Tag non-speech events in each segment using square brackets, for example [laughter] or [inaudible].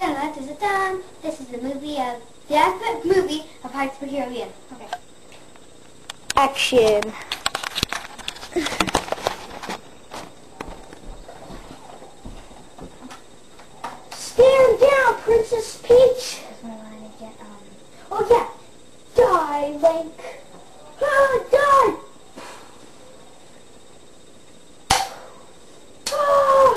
Da-da-da-da-dun. This is the movie of the epic movie of of the Caribbean. Okay. Action. Stand down, Princess Peach. That's want to get. Um. Oh yeah. Die, Link. Ah. Ah.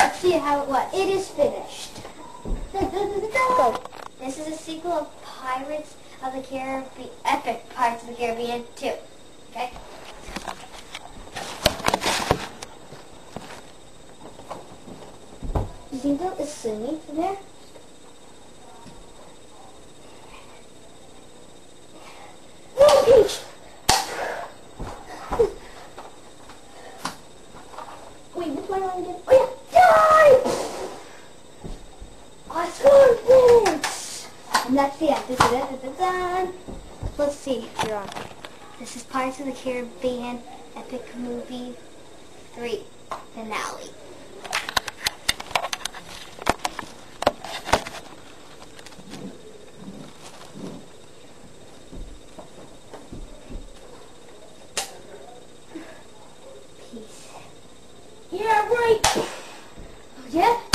Let's see how it was. It is finished. Go. [laughs] This is a sequel of Pirates of the Caribbean, epic Pirates of the Caribbean 2. Okay? You think that is singing there? Wait, which one am I get? Oh yeah, die! And that's the end. Is it. Da-da-da-dun. Let's see. You're on. This is Pirates of the Caribbean Epic Movie 3 Finale. Yeah, right, oh,